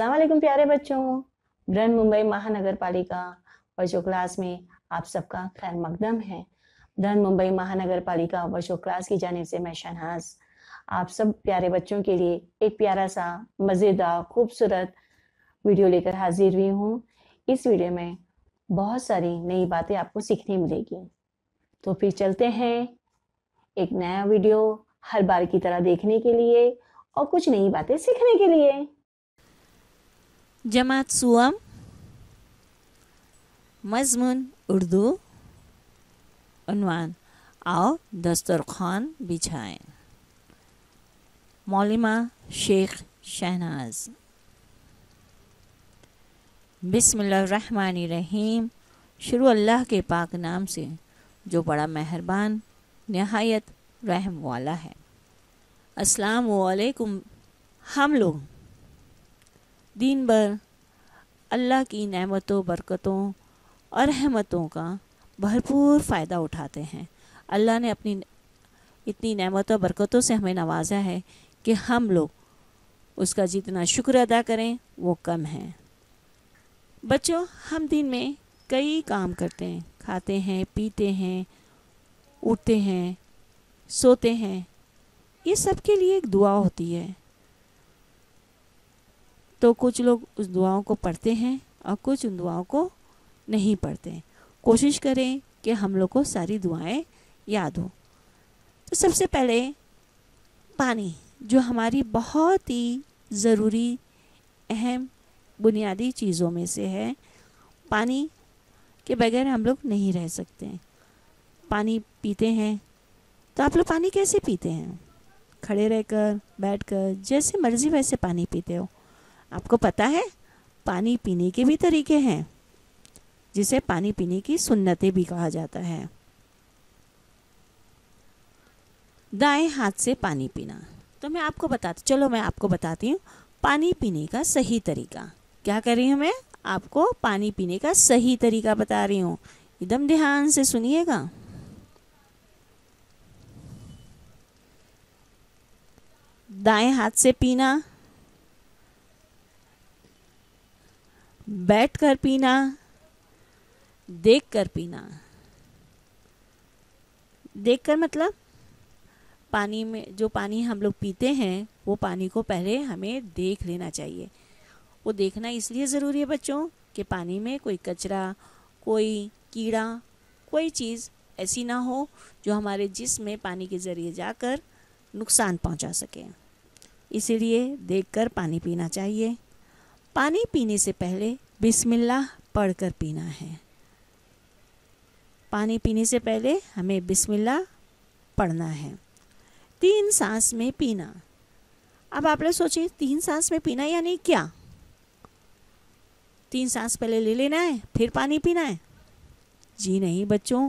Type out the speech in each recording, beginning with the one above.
अस्सलाम वालेकुम प्यारे बच्चों। ब्रन मुंबई महानगर पालिका वर्षो क्लास में आप सबका खैर मकदम है। ब्रन मुंबई महानगर पालिका वर्षो क्लास की जानिब से मैं शहनाज। आप सब प्यारे बच्चों के लिए एक प्यारा सा मज़ेदार, खूबसूरत वीडियो लेकर हाजिर हुई हूँ। इस वीडियो में बहुत सारी नई बातें आपको सीखने मिलेगी। तो फिर चलते हैं एक नया वीडियो हर बार की तरह देखने के लिए और कुछ नई बातें सीखने के लिए। जमात सुअम मजमून उर्दू उनवान आओ दस्तरखान बिछाएँ मौलिमा शेख शहनाज बिस्मिल्लाहिर्रहमानिर्रहीम शुरू अल्लाह के पाक नाम से जो बड़ा मेहरबान, नहायत रहम वाला है। अस्सलाम वालेकुम हम लोग दिन भर अल्लाह की नेमतों, बरकतों और रहमतों का भरपूर फ़ायदा उठाते हैं। अल्लाह ने अपनी इतनी नेमतों बरकतों से हमें नवाजा है कि हम लोग उसका जितना शुक्र अदा करें, वो कम है। बच्चों, हम दिन में कई काम करते हैं। खाते हैं, पीते हैं, उठते हैं, सोते हैं। ये सब के लिए एक दुआ होती है। तो कुछ लोग उस दुआओं को पढ़ते हैं और कुछ उन दुआओं को नहीं पढ़ते हैं। कोशिश करें कि हम लोग को सारी दुआएँ याद हो। तो सबसे पहले पानी, जो हमारी बहुत ही ज़रूरी, अहम, बुनियादी चीज़ों में से है, पानी के बगैर हम लोग नहीं रह सकते हैं। पानी पीते हैं तो आप लोग पानी कैसे पीते हैं? खड़े रहकर, बैठकर, जैसे मर्ज़ी वैसे पानी पीते हो। आपको पता है, पानी पीने के भी तरीके हैं, जिसे पानी पीने की सुन्नतें भी कहा जाता है। दाएँ हाथ से पानी पीना। तो मैं आपको बताती चलो मैं आपको बताती हूँ, पानी पीने का सही तरीका। क्या कर रही हूँ मैं? आपको पानी पीने का सही तरीका बता रही हूँ। एकदम ध्यान से सुनिएगा। दाएँ हाथ से पीना बैठ कर पीना देख कर पीना। देख कर मतलब पानी में, जो पानी हम लोग पीते हैं, वो पानी को पहले हमें देख लेना चाहिए। वो देखना इसलिए ज़रूरी है बच्चों कि पानी में कोई कचरा, कोई कीड़ा, कोई चीज़ ऐसी ना हो जो हमारे जिस्म में पानी के ज़रिए जाकर नुकसान पहुँचा सके। इसीलिए देखकर पानी पीना चाहिए। पानी पीने से पहले बिस्मिल्लाह पढ़कर पीना है। पानी पीने से पहले हमें बिस्मिल्लाह पढ़ना है। तीन सांस में पीना। अब आप लोग सोचिए, तीन सांस में पीना यानी क्या? तीन सांस पहले ले लेना है, फिर पानी पीना है। जी नहीं बच्चों,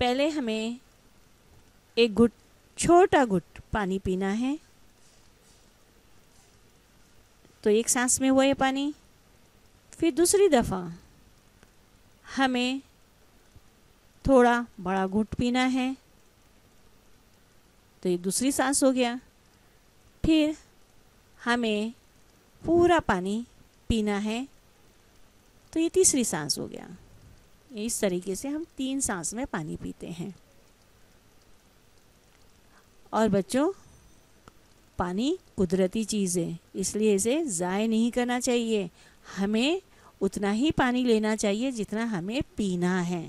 पहले हमें एक घुट, छोटा घुट पानी पीना है। तो एक सांस में हुआ ये पानी, फिर दूसरी दफ़ा हमें थोड़ा बड़ा घुट पीना है तो ये दूसरी सांस हो गया। फिर हमें पूरा पानी पीना है तो ये तीसरी सांस हो गया। इस तरीके से हम तीन सांस में पानी पीते हैं। और बच्चों पानी कुदरती चीज़ है इसलिए इसे ज़ाय नहीं करना चाहिए। हमें उतना ही पानी लेना चाहिए जितना हमें पीना है।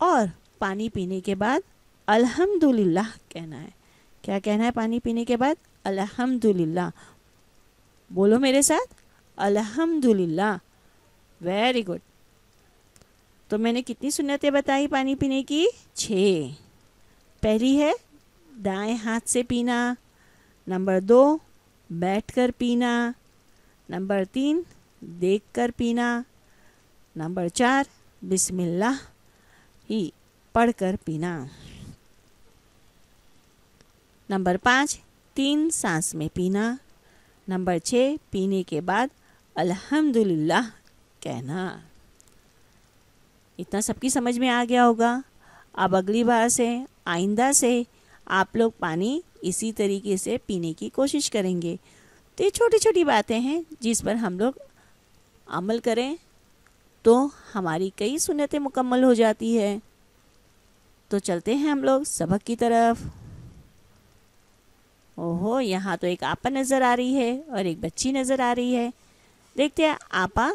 और पानी पीने के बाद अल्हम्दुलिल्लाह कहना है। क्या कहना है पानी पीने के बाद? अल्हम्दुलिल्लाह। बोलो मेरे साथ, अल्हम्दुलिल्लाह। वेरी गुड तो मैंने कितनी सुन्नतें बताई पानी पीने की? छः पहली है दाएँ हाथ से पीना, नंबर दो, बैठकर पीना, नंबर तीन, देखकर पीना, नंबर चार, बिस्मिल्लाह, ही, पढ़कर पीना। नंबर पाँच, तीन सांस में पीना, नंबर छः पीने के बाद अल्हम्दुलिल्लाह कहना। इतना सबकी समझ में आ गया होगा। अब अगली बार से, आइंदा से आप लोग पानी इसी तरीके से पीने की कोशिश करेंगे। तो ये छोटी छोटी बातें हैं जिस पर हम लोग अमल करें तो हमारी कई सुनतें मुकम्मल हो जाती है। तो चलते हैं हम लोग सबक की तरफ़। ओहो, यहाँ तो एक आपा नज़र आ रही है और एक बच्ची नज़र आ रही है। देखते हैं, आपा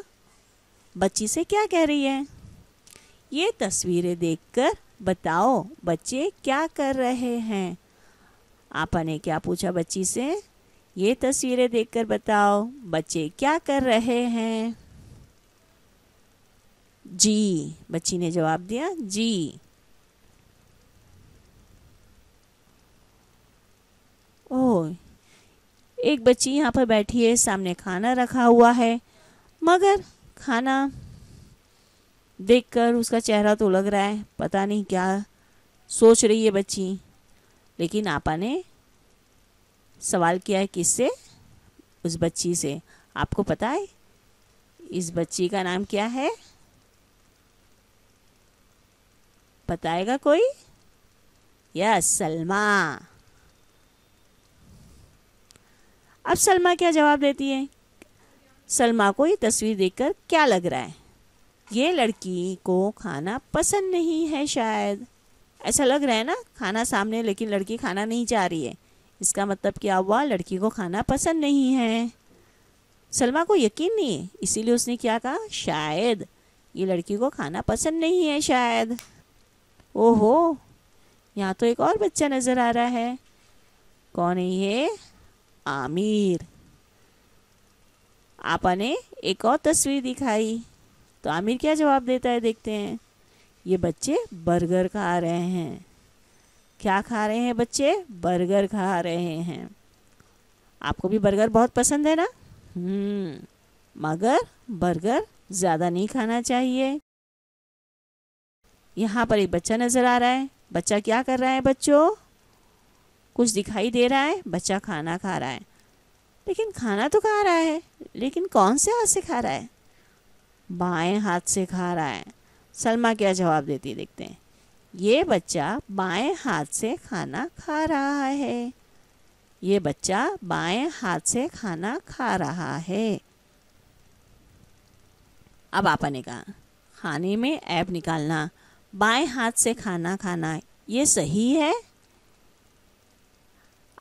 बच्ची से क्या कह रही है? ये तस्वीरें देखकर बताओ, बच्चे क्या कर रहे हैं? आपा ने क्या पूछा बच्ची से? ये तस्वीरें देखकर बताओ, बच्चे क्या कर रहे हैं? जी, बच्ची ने जवाब दिया, जी। ओह, एक बच्ची यहाँ पर बैठी है, सामने खाना रखा हुआ है, मगर खाना देखकर उसका चेहरा तो लग रहा है, पता नहीं क्या सोच रही है बच्ची। लेकिन आपा ने सवाल किया है किससे? उस बच्ची से। आपको पता है इस बच्ची का नाम क्या है? बताएगा कोई? यस, सलमा। अब सलमा क्या जवाब देती है? सलमा को ये तस्वीर देखकर क्या लग रहा है? ये लड़की को खाना पसंद नहीं है शायद। ऐसा लग रहा है ना, खाना सामने लेकिन लड़की खाना नहीं चाह रही है। इसका मतलब क्या हुआ लड़की को खाना पसंद नहीं है। सलमा को यकीन नहीं है, इसीलिए उसने क्या कहा? शायद ये लड़की को खाना पसंद नहीं है शायद। ओहो, यहाँ तो एक और बच्चा नज़र आ रहा है। कौन है ये? आमिर। आपा ने एक और तस्वीर दिखाई। तो आमिर क्या जवाब देता है, देखते हैं। ये बच्चे बर्गर खा रहे हैं। क्या खा रहे हैं बच्चे? बर्गर खा रहे हैं। आपको भी बर्गर बहुत पसंद है ना? हम्म मगर बर्गर ज़्यादा नहीं खाना चाहिए। यहाँ पर एक बच्चा नज़र आ रहा है। बच्चा क्या कर रहा है बच्चों? कुछ दिखाई दे रहा है, बच्चा खाना खा रहा है। लेकिन खाना तो खा रहा है, लेकिन कौन से हाथ से खा रहा है? बाएँ हाथ से खा रहा है। सलमा क्या जवाब देती देखते हैं। ये बच्चा बाएँ हाथ से खाना खा रहा है। ये बच्चा बाएँ हाथ से खाना खा रहा है। अब आपा ने कहा, खाने में ऐप निकालना, बाएँ हाथ से खाना खाना, ये सही है?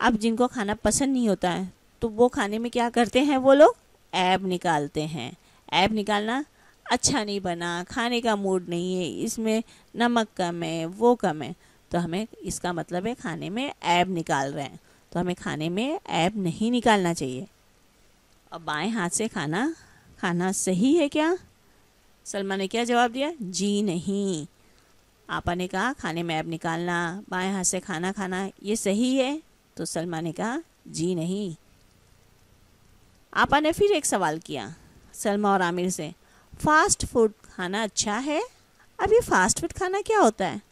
अब जिनको खाना पसंद नहीं होता है तो वो खाने में क्या करते हैं वो लोग? ऐप निकालते हैं। ऐप निकालना अच्छा नहीं बना, खाने का मूड नहीं है, इसमें नमक कम है, वो कम है। तो हमें इसका मतलब है खाने में ऐब निकाल रहे हैं। तो हमें खाने में ऐब नहीं निकालना चाहिए। और बाएँ हाथ से खाना खाना सही है क्या? सलमा ने क्या जवाब दिया? जी नहीं। आपा ने कहा, खाने में ऐब निकालना, बाएँ हाथ से खाना खाना, ये सही है? तो सलमा ने कहा, जी नहीं। आपा ने फिर एक सवाल किया, सलमा और आमिर से फास्ट फ़ूड खाना अच्छा है? अब ये फास्ट फ़ूड खाना क्या होता है?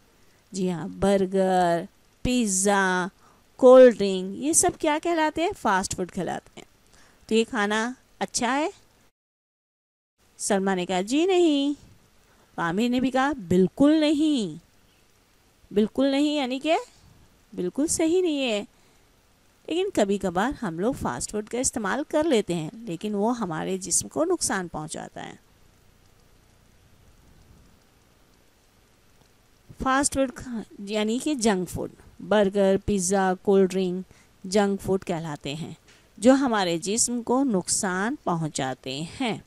जी हाँ बर्गर, पिज़्ज़ा, कोल्ड ड्रिंक, ये सब क्या कहलाते हैं? फास्ट फ़ूड कहलाते हैं। तो ये खाना अच्छा है? सलमा ने कहा, जी नहीं। आमिर ने भी कहा, बिल्कुल नहीं। बिल्कुल नहीं यानी कि बिल्कुल सही नहीं है। लेकिन कभी कभार हम लोग फास्ट फ़ूड का इस्तेमाल कर लेते हैं, लेकिन वो हमारे जिस्म को नुकसान पहुंचाता है। फास्ट फ़ूड यानी कि junk food, burger, pizza, cold drink, junk food कहलाते हैं, जो हमारे जिस्म को नुकसान पहुंचाते हैं।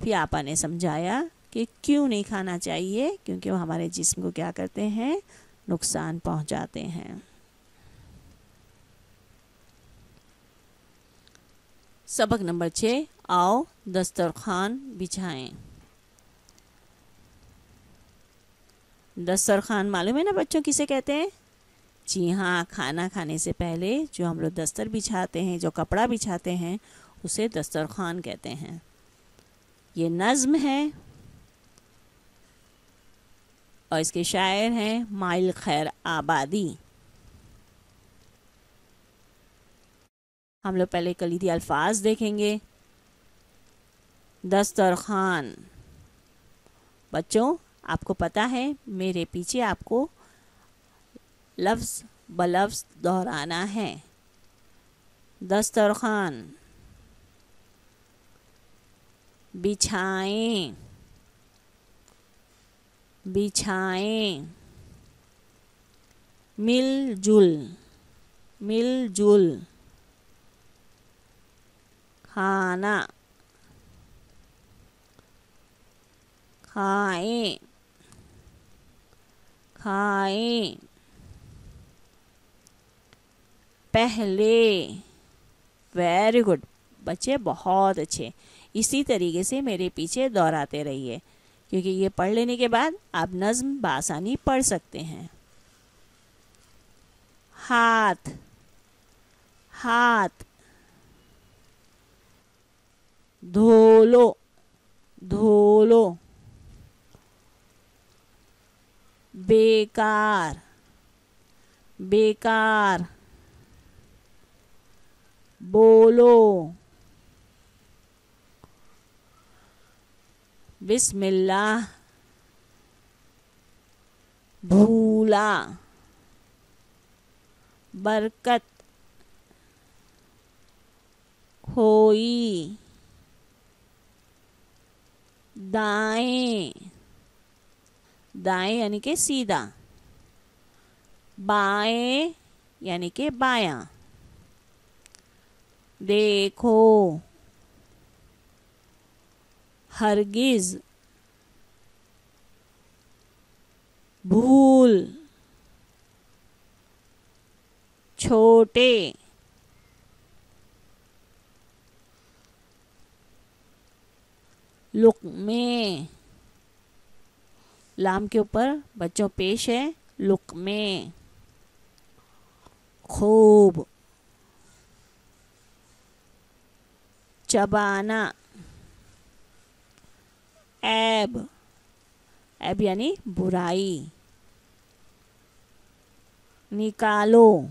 फिर आपा ने समझाया कि क्यों नहीं खाना चाहिए, क्योंकि वो हमारे जिस्म को क्या करते हैं? नुकसान पहुंचाते हैं। सबक नंबर छः, आओ दस्तरखान बिछाएँ। दस्तरखान मालूम है ना बच्चों किसे कहते हैं? जी हाँ खाना खाने से पहले जो हम लोग दस्तर बिछाते हैं, जो कपड़ा बिछाते हैं, उसे दस्तरखान कहते हैं। ये नज़म है और इसके शायर हैं माइल खैर आबादी। हम लोग पहले कलीदी अल्फाज देखेंगे। दस्तरखान बच्चों आपको पता है, मेरे पीछे आपको लफ्ज़ बलफ्स दोहराना है। दस्तरखान। बिछाएँ। बिछाएँ। मिलजुल। मिलजुल। खाना। खाएँ। खाएँ पहले वेरी गुड बच्चे बहुत अच्छे। इसी तरीके से मेरे पीछे दोहराते रहिए, क्योंकि ये पढ़ लेने के बाद आप नज्म बासानी पढ़ सकते हैं। हाथ हाथ। धोलो धोलो बेकार बेकार। बोलो। बिस्मिल्लाह। भूला। बरकत। खोई। दाएँ। दाएँ यानी कि सीधा। बाएँ यानी कि बायां। देखो। हरगिज। भूल। छोटे। लुकमे लाम के ऊपर, बच्चों, पेश है। लुकमे खूब। चबाना। ऐब। ऐब यानी बुराई। निकालो।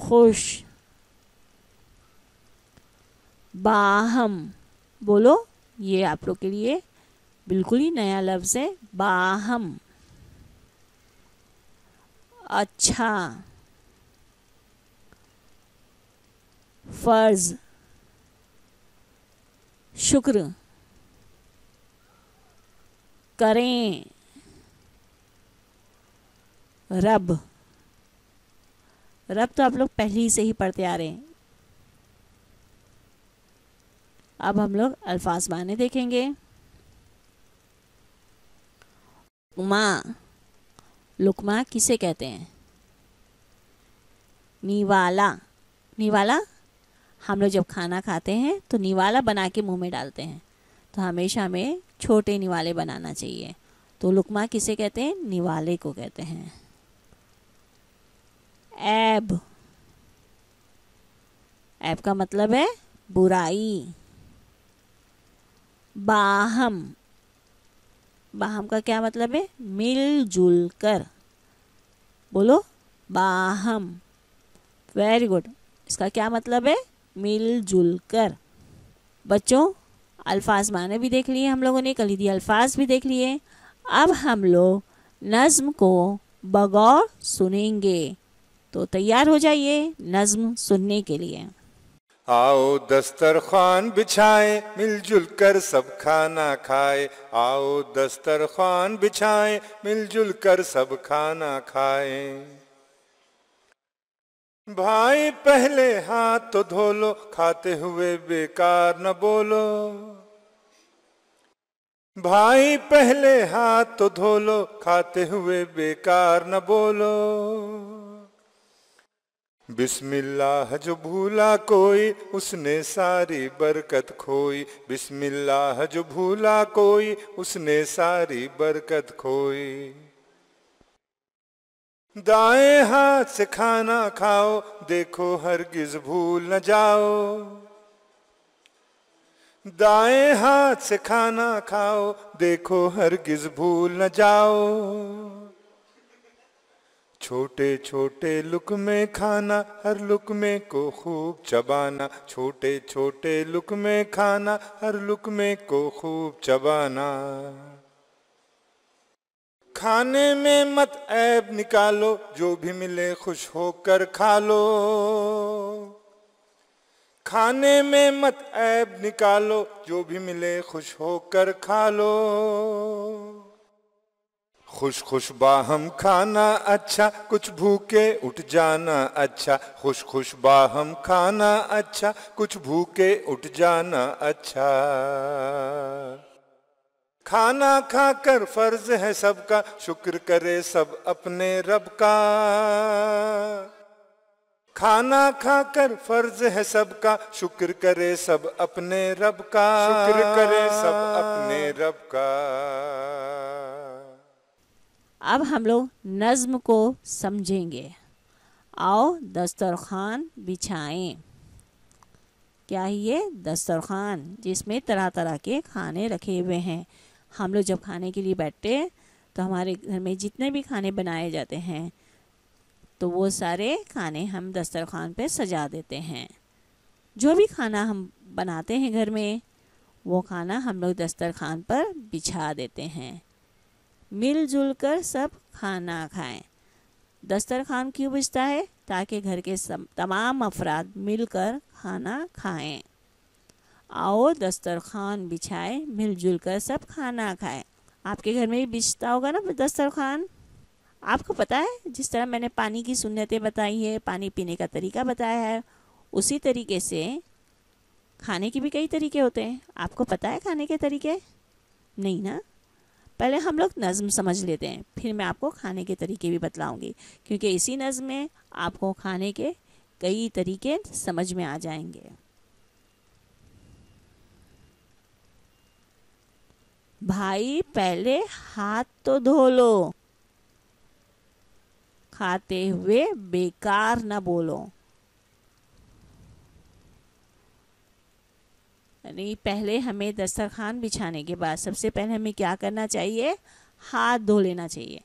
खुश। बाहम। बोलो, ये आप लोग के लिए बिल्कुल ही नया लफ्ज़ है, बाहम। अच्छा। फ़र्ज़। शुक्र। करें। रब। रब तो आप लोग पहले ही से ही पढ़ते आ रहे हैं। अब हम लोग अल्फाज माने देखेंगे। उमा लुकमा किसे कहते हैं? निवाला। निवाला? हम लोग जब खाना खाते हैं तो निवाला बना के मुँह में डालते हैं। तो हमेशा हमें छोटे निवाले बनाना चाहिए। तो लुकमा किसे कहते हैं? निवाले को कहते हैं। ऐब। ऐब का मतलब है बुराई। बाहम। बाहम का क्या मतलब है? मिलजुल कर बोलो, बाहम। वेरी गुड इसका क्या मतलब है? मिलजुल कर बच्चों, अल्फाज माने भी देख लिए हम लोगों ने, कलीदी अल्फाज भी देख लिए। अब हम लोग नज्म को बगौर सुनेंगे। तो तैयार हो जाइए नज्म सुनने के लिए। आओ दस्तरखान बिछाए, मिलजुल कर सब खाना खाए। आओ दस्तरखान बिछाए, मिलजुल कर सब खाना खाए। भाई पहले हाथ तो धो लो खाते हुए बेकार न बोलो। भाई पहले हाथ तो धो लो खाते हुए बेकार न बोलो। बिस्मिल्लाह जो भूला कोई, उसने सारी बरकत खोई। बिस्मिल्लाह जो भूला कोई, उसने सारी बरकत खोई। दाएँ हाथ से खाना खाओ, देखो हरगिज भूल न जाओ। दाएँ हाथ से खाना खाओ, देखो हरगिज भूल न जाओ। छोटे छोटे लुक में खाना, हर लुक में को खूब चबाना। छोटे छोटे लुक में खाना, हर लुक में को खूब चबाना। खाने में मत ऐब निकालो, जो भी मिले खुश होकर खा लो। खाने में मत ऐब निकालो, जो भी मिले खुश होकर खा लो। खुश खुश बाहम खाना अच्छा कुछ भूखे उठ जाना अच्छा। खुश खुश बाहम खाना अच्छा कुछ भूखे उठ जाना अच्छा। खाना खाकर फ़र्ज़ है सबका, शुक्र करे सब अपने रब का। खाना खाकर फ़र्ज़ है सबका, शुक्र करे सब अपने रब का। शुक्र करे सब अपने रब का। अब हम लोग नज्म को समझेंगे। आओ दस्तरखान बिछाएँ। क्या है ये? दस्तरखान, जिसमें तरह तरह के खाने रखे हुए हैं। हम लोग जब खाने के लिए बैठते तो हमारे घर में जितने भी खाने बनाए जाते हैं तो वो सारे खाने हम दस्तरखान पे सजा देते हैं। जो भी खाना हम बनाते हैं घर में, वो खाना हम लोग दस्तरखान पर बिछा देते हैं। मिलजुल कर सब खाना खाएँ। दस्तरखान क्यों बिछता है? ताकि घर के सब तमाम अफराद मिलकर खाना खाएँ। आओ दस्तरखान बिछाए मिलजुल कर सब खाना खाएँ। आपके घर में भी बिछता होगा ना दस्तरखान? आपको पता है, जिस तरह मैंने पानी की सुन्नतें बताई है, पानी पीने का तरीका बताया है, उसी तरीके से खाने के भी कई तरीके होते हैं। आपको पता है खाने के तरीके? नहीं ना? पहले हम लोग नज़म समझ लेते हैं, फिर मैं आपको खाने के तरीके भी बतलाऊँगी, क्योंकि इसी नज़म में आपको खाने के कई तरीके समझ में आ जाएँगे। भाई, पहले हाथ तो धो लो। खाते हुए बेकार न बोलो। यानी पहले हमें दस्तरखान बिछाने के बाद सबसे पहले हमें क्या करना चाहिए? हाथ धो लेना चाहिए।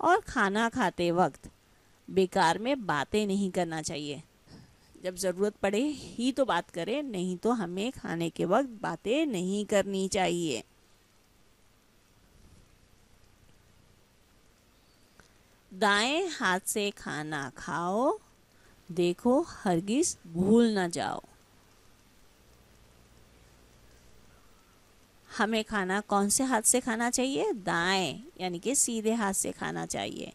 और खाना खाते वक्त बेकार में बातें नहीं करना चाहिए। जब ज़रूरत पड़े ही तो बात करें, नहीं तो हमें खाने के वक्त बातें नहीं करनी चाहिए। दाएँ हाथ से खाना खाओ। देखो, हरगिज भूल ना जाओ। हमें खाना, कौन से हाथ से खाना चाहिए? दाएँ, यानी कि सीधे हाथ से खाना चाहिए।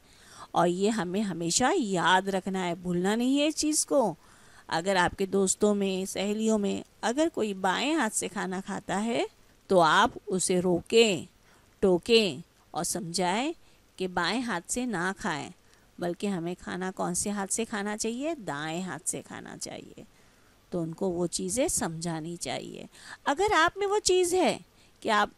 और ये हमें हमेशा याद रखना है, भूलना नहीं है इस चीज़ को। अगर आपके दोस्तों में, सहेलियों में अगर कोई बाएँ हाथ से खाना खाता है तो आप उसे रोकें, टोकें और समझाएँ कि बाएँ हाथ से ना खाएँ, बल्कि हमें खाना कौन से हाथ से खाना चाहिए? दाएँ हाथ से खाना चाहिए। तो उनको वो चीज़ें समझानी चाहिए। अगर आप में वो चीज़ है कि आप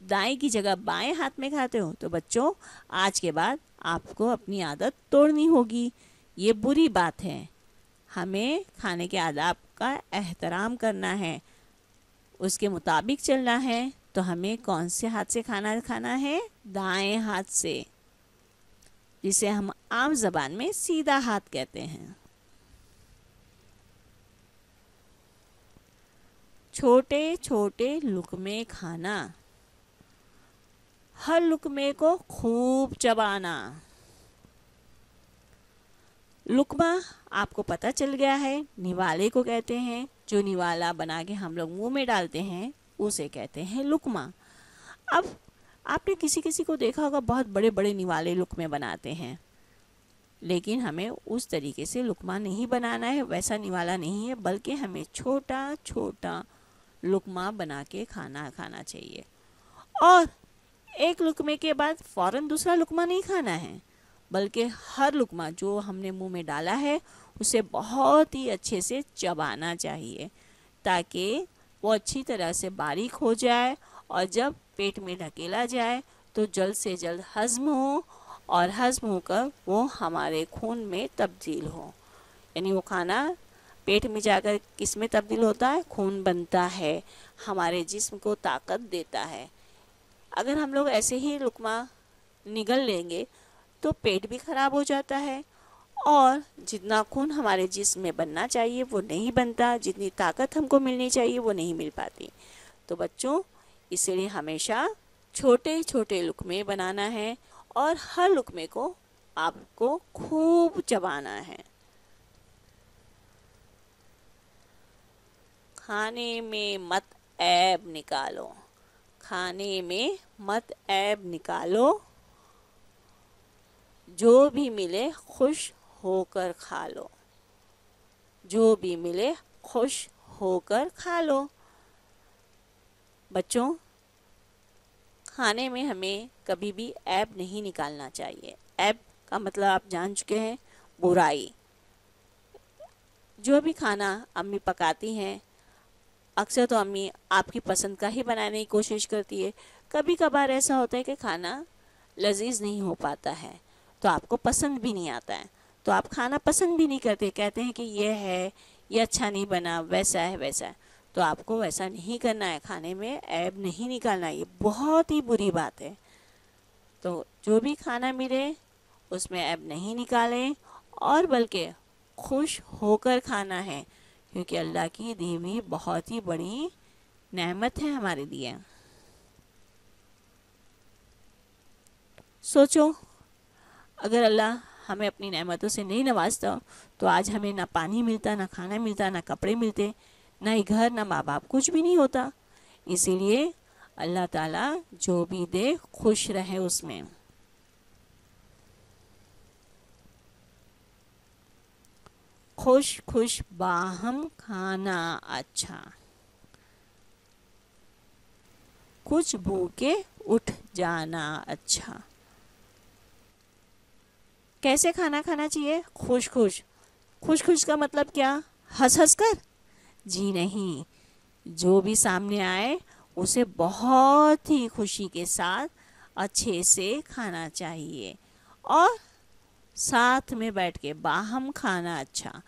दाएँ की जगह बाएँ हाथ में खाते हो तो बच्चों, आज के बाद आपको अपनी आदत तोड़नी होगी। ये बुरी बात है। हमें खाने के आदाब का एहतराम करना है। उसके मुताबिक चलना है। तो हमें कौन से हाथ से खाना खाना है? दाएँ हाथ से, जिसे हम आम जबान में सीधा हाथ कहते हैं। छोटे छोटे लुकमे खाना। हर लुकमे को खूब चबाना। लुकमा आपको पता चल गया है, निवाले को कहते हैं, जो निवाला बना के हम लोग मुँह में डालते हैं, उसे कहते हैं लुकमा अब आपने किसी किसी को देखा होगा, बहुत बड़े बड़े निवाले लुकमे बनाते हैं। लेकिन हमें उस तरीके से लुकमा नहीं बनाना है, वैसा निवाला नहीं है, बल्कि हमें छोटा छोटा लुकमा बना के खाना खाना चाहिए। और एक लुकमे के बाद फ़ौरन दूसरा लुकमा नहीं खाना है, बल्कि हर लुकमा जो हमने मुँह में डाला है, उसे बहुत ही अच्छे से चबाना चाहिए, ताकि वो अच्छी तरह से बारीक हो जाए और जब पेट में ढकेला जाए तो जल्द से जल्द हज़म हो और हज़म होकर वो हमारे खून में तब्दील हो। यानी वो खाना पेट में जाकर किसमें तब्दील होता है? खून बनता है। हमारे जिस्म को ताकत देता है। अगर हम लोग ऐसे ही लुकमा निगल लेंगे तो पेट भी ख़राब हो जाता है और जितना खून हमारे जिस्म में बनना चाहिए, वो नहीं बनता। जितनी ताकत हमको मिलनी चाहिए, वो नहीं मिल पाती। तो बच्चों, इसलिए हमेशा छोटे छोटे लुकमे बनाना है और हर लुकमे को आपको खूब चबाना है। खाने में मत ऐब निकालो। खाने में मत ऐब निकालो। जो भी मिले खुश होकर खा लो। जो भी मिले खुश होकर खा लो। बच्चों, खाने में हमें कभी भी ऐब नहीं निकालना चाहिए। ऐब का मतलब आप जान चुके हैं, बुराई। जो भी खाना अम्मी पकाती हैं अक्सर तो अम्मी आपकी पसंद का ही बनाने की कोशिश करती है। कभी कभार ऐसा होता है कि खाना लजीज नहीं हो पाता है तो आपको पसंद भी नहीं आता है। तो आप खाना पसंद भी नहीं करते, कहते हैं कि यह है, ये अच्छा नहीं बना, वैसा है वैसा है। तो आपको वैसा नहीं करना है, खाने में ऐब नहीं निकालना, ये बहुत ही बुरी बात है। तो जो भी खाना मिले, उसमें ऐब नहीं निकालें, और बल्कि खुश होकर खाना है। क्योंकि अल्लाह की दी हुई बहुत ही बड़ी नेमत है हमारे लिए। सोचो, अगर अल्लाह हमें अपनी नेमतों से नहीं नवाजता तो आज हमें ना पानी मिलता, ना खाना मिलता, ना कपड़े मिलते, ना ही घर, ना माँ बाप कुछ भी नहीं होता। इसीलिए अल्लाह ताला जो भी दे, खुश रहे उसमें। खुश खुश बाहम खाना अच्छा। कुछ भूखे उठ जाना अच्छा। कैसे खाना खाना चाहिए? खुश खुश। खुश खुश का मतलब क्या? हंस हंस कर? जी नहीं। जो भी सामने आए, उसे बहुत ही खुशी के साथ अच्छे से खाना चाहिए। और साथ में बैठ के, बाहम खाना अच्छा।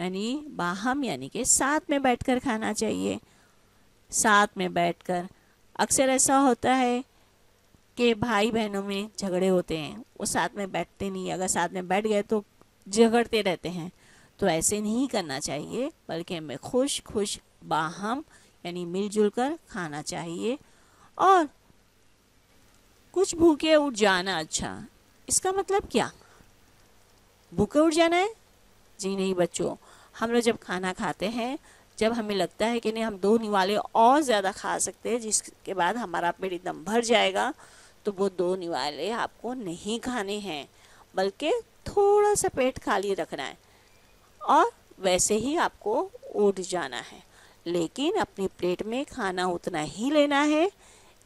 यानी बाहम यानी कि साथ में बैठकर खाना चाहिए। साथ में बैठकर, अक्सर ऐसा होता है कि भाई बहनों में झगड़े होते हैं, वो साथ में बैठते नहीं, अगर साथ में बैठ गए तो झगड़ते रहते हैं। तो ऐसे नहीं करना चाहिए, बल्कि हमें खुश खुश बाहम यानी मिलजुल कर खाना चाहिए। और कुछ भूखे उठ जाना अच्छा इसका मतलब क्या? भूखे उठ जाना है? जी नहीं बच्चों, हम लोग जब खाना खाते हैं, जब हमें लगता है कि नहीं, हम दो निवाले और ज़्यादा खा सकते हैं, जिसके बाद हमारा पेट एकदम भर जाएगा तो वो दो निवाले आपको नहीं खाने हैं, बल्कि थोड़ा सा पेट खाली रखना है। और वैसे ही आपको उठ जाना है, लेकिन अपनी प्लेट में खाना उतना ही लेना है,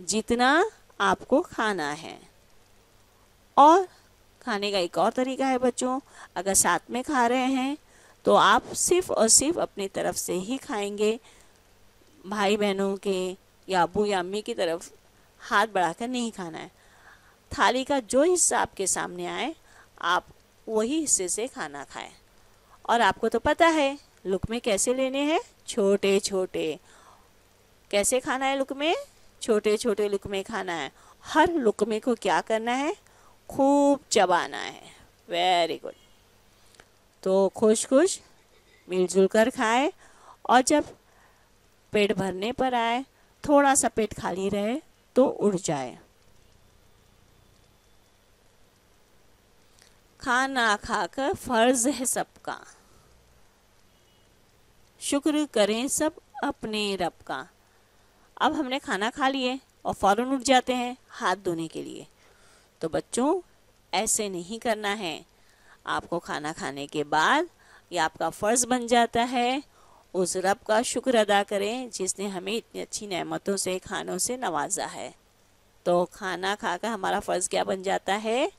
जितना आपको खाना है। और खाने का एक और तरीका है बच्चों, अगर साथ में खा रहे हैं तो आप सिर्फ़ और सिर्फ़ अपनी तरफ़ से ही खाएँगे। भाई बहनों के या अबू या अम्मी की तरफ़ हाथ बढ़ाकर नहीं खाना है। थाली का जो हिस्सा आपके सामने आए, आप वही हिस्से से खाना खाएँ। और आपको तो पता है लुकमे कैसे लेने हैं? छोटे छोटे। कैसे खाना है लुकमे छोटे छोटे लुकमे खाना है। हर लुकमे को क्या करना है? खूब चबाना है। वेरी गुड तो खुश खुश मिलजुल कर खाए और जब पेट भरने पर आए थोड़ा सा पेट खाली रहे तो उड़ जाए। खाना खाकर फ़र्ज़ है सबका। शुक्र करें सब अपने रब का। अब हमने खाना खा लिए और फ़ौरन उठ जाते हैं हाथ धोने के लिए। तो बच्चों, ऐसे नहीं करना है। आपको खाना खाने के बाद ये आपका फ़र्ज़ बन जाता है, उस रब का शुक्र अदा करें जिसने हमें इतनी अच्छी नेमतों से, खानों से नवाजा है। तो खाना खाकर हमारा फ़र्ज़ क्या बन जाता है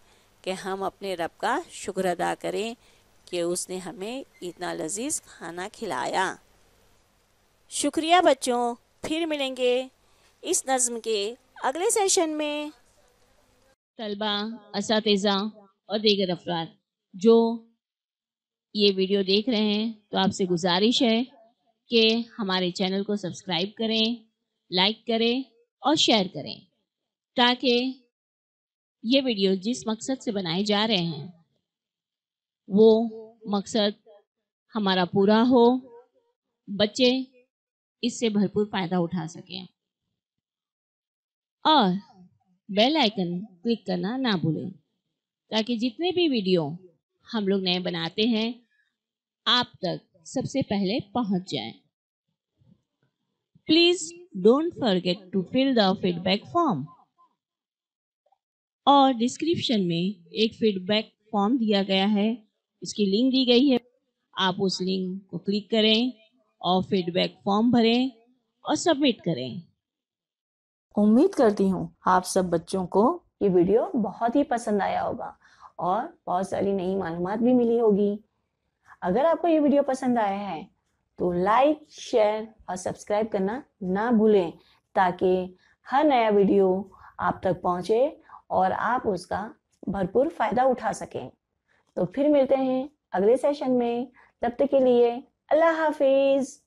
कि हम अपने रब का शुक्र अदा करें कि उसने हमें इतना लजीज खाना खिलाया। शुक्रिया बच्चों, फिर मिलेंगे इस नज़म के अगले सेशन में। तलबा इस और दीगर अफराद। जो ये वीडियो देख रहे हैं तो आपसे गुजारिश है कि हमारे चैनल को सब्सक्राइब करें, लाइक करें और शेयर करें, ताकि ये वीडियो जिस मकसद से बनाए जा रहे हैं, वो मकसद हमारा पूरा हो, बच्चे इससे भरपूर फ़ायदा उठा सकें। और बेल आइकन क्लिक करना ना भूलें। ताकि जितने भी वीडियो हम लोग नए बनाते हैं, आप तक सबसे पहले पहुँच जाए। Please don't forget to fill the feedback form और डिस्क्रिप्शन में एक फीडबैक फॉर्म दिया गया है। इसकी लिंक दी गई है। आप उस लिंक को क्लिक करें और फीडबैक फॉर्म भरें और सबमिट करें। उम्मीद करती हूँ आप सब बच्चों को ये वीडियो बहुत ही पसंद आया होगा और बहुत सारी नई मालूम भी मिली होगी। अगर आपको ये वीडियो पसंद आया है तो लाइक शेयर और सब्सक्राइब करना ना भूलें, ताकि हर नया वीडियो आप तक पहुँचे और आप उसका भरपूर फ़ायदा उठा सकें। तो फिर मिलते हैं अगले सेशन में। तब तक के लिए अल्लाह हाफिज।